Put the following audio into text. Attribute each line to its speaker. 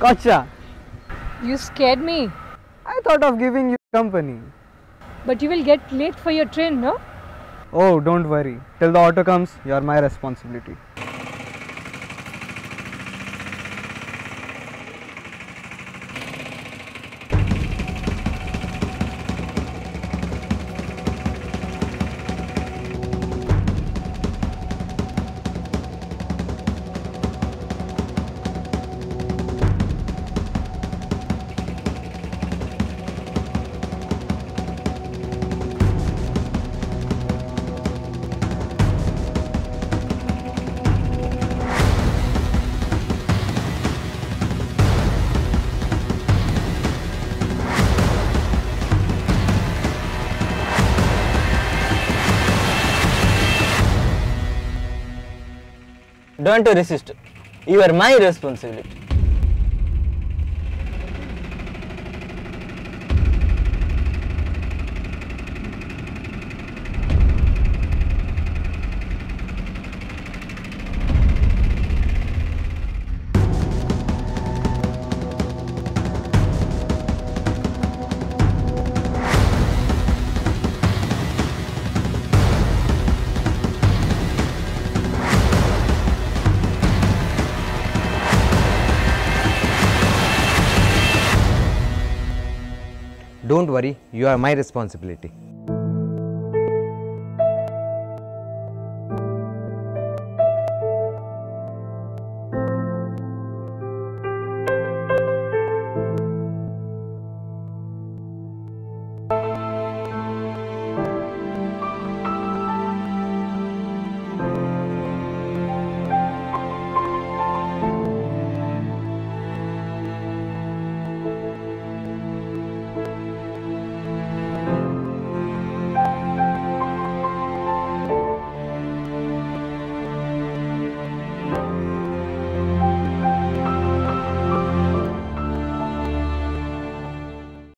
Speaker 1: Gotcha.
Speaker 2: You scared me.
Speaker 1: I thought of giving you company.
Speaker 2: But you will get late for your train, no?
Speaker 1: Oh, don't worry. Till the auto comes, you are my responsibility.
Speaker 3: Don't resist. You are my responsibility.
Speaker 4: Don't worry, you are my responsibility.